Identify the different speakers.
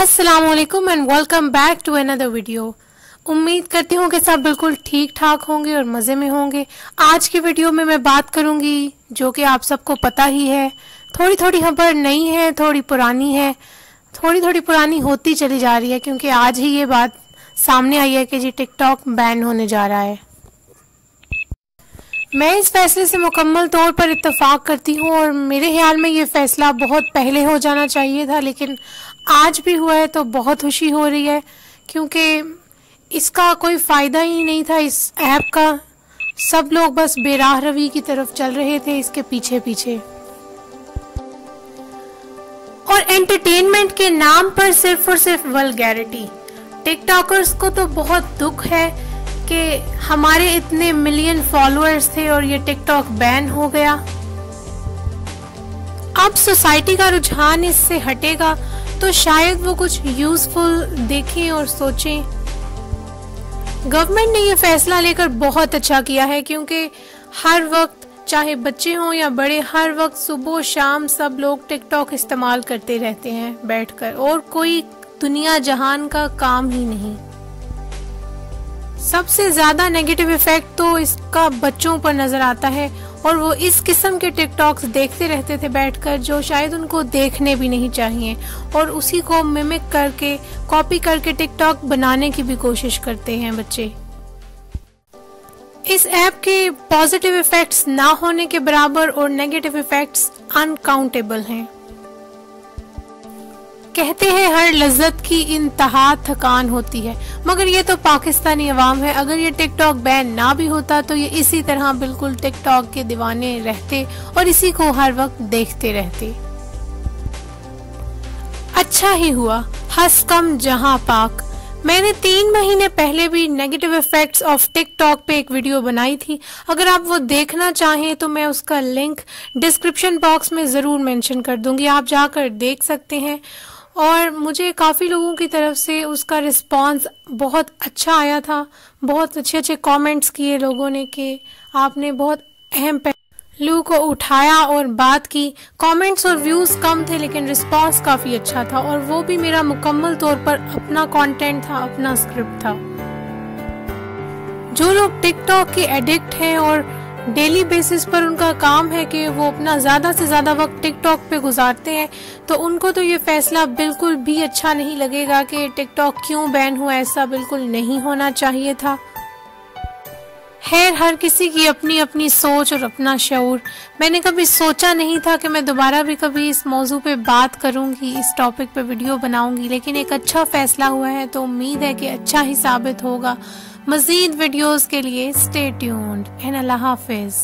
Speaker 1: वालेकुम and welcome back to another video उम्मीद करती हूँ कि सब बिल्कुल ठीक ठाक होंगे और मज़े में होंगे। आज की वीडियो में मैं बात करूँगी, जो कि आप सबको पता ही है। थोड़ी थोड़ी खबर नई है, थोड़ी पुरानी है। थोड़ी थोड़ी पुरानी होती चली जा रही है, क्योंकि आज ही ये बात सामने आई है कि जी टिकटॉक बैन होने जा रहा है। मैं इस फैसले से मुकम्मल तौर पर इतफाक़ करती हूँ और मेरे ख्याल में ये फ़ैसला बहुत पहले हो जाना चाहिए था, लेकिन आज भी हुआ है तो बहुत खुशी हो रही है, क्योंकि इसका कोई फ़ायदा ही नहीं था। इस ऐप का सब लोग बस बेराह रवि की तरफ़ चल रहे थे, इसके पीछे पीछे और एंटरटेनमेंट के नाम पर सिर्फ़ और सिर्फ़ वलगैरिटी टिकटॉकर्स को तो बहुत दुख है कि हमारे इतने मिलियन फॉलोअर्स थे और ये टिकटॉक बैन हो गया। अब सोसाइटी का रुझान इससे हटेगा तो शायद वो कुछ यूजफुल देखें और सोचें। गवर्नमेंट ने ये फैसला लेकर बहुत अच्छा किया है, क्योंकि हर वक्त, चाहे बच्चे हों या बड़े, हर वक्त सुबह शाम सब लोग टिकटॉक इस्तेमाल करते रहते हैं बैठकर, और कोई दुनिया जहान का काम ही नहीं। सबसे ज़्यादा नेगेटिव इफ़ेक्ट तो इसका बच्चों पर नज़र आता है और वो इस किस्म के टिकटॉक्स देखते रहते थे बैठकर जो शायद उनको देखने भी नहीं चाहिए और उसी को मिमिक करके कॉपी करके टिकटॉक बनाने की भी कोशिश करते हैं बच्चे। इस ऐप के पॉजिटिव इफेक्ट्स ना होने के बराबर और नेगेटिव इफेक्ट्स अनकाउंटेबल हैं। कहते हैं, हर लज्जत की इंतहा थकान होती है। मगर ये तो पाकिस्तानी अवाम है। अगर ये टिकटॉक बैन ना भी होता तो ये इसी तरह बिल्कुल टिकटॉक के दीवाने रहते और इसी को हर वक्त देखते रहते। अच्छा ही हुआ, हस कम जहाँ पाक। मैंने तीन महीने पहले भी नेगेटिव इफेक्ट्स ऑफ़ टिकटॉक पे एक वीडियो बनाई थी। अगर आप वो देखना चाहें तो मैं उसका लिंक डिस्क्रिप्शन बॉक्स में ज़रूर मेंशन कर दूँगी। आप जाकर देख सकते हैं। और मुझे काफ़ी लोगों की तरफ़ से उसका रिस्पांस बहुत अच्छा आया था। बहुत अच्छे अच्छे कमेंट्स किए लोगों ने कि आपने बहुत अहम पहलू को उठाया और बात की। कमेंट्स और व्यूज़ कम थे, लेकिन रिस्पांस काफ़ी अच्छा था और वो भी मेरा मुकम्मल तौर पर अपना कंटेंट था, अपना स्क्रिप्ट था। जो लोग टिकटॉक के एडिक्ट हैं और डेली बेसिस पर उनका काम है कि वो अपना ज़्यादा से ज़्यादा वक्त टिकटॉक पे गुजारते हैं। तो उनको तो ये फैसला बिल्कुल भी अच्छा नहीं लगेगा कि टिकटॉक क्यों बैन हुआ, ऐसा बिल्कुल नहीं होना चाहिए था। खैर, हर किसी की अपनी अपनी सोच और अपना शूर मैंने कभी सोचा नहीं था कि मैं दोबारा भी कभी इस मौजू पे बात करूँगी, इस टॉपिक पे वीडियो बनाऊँगी, लेकिन एक अच्छा फैसला हुआ है तो उम्मीद है कि अच्छा ही साबित होगा। मजीद वीडियोस के लिए स्टे ट्यून्ड एंड अल्लाह हाफिज़.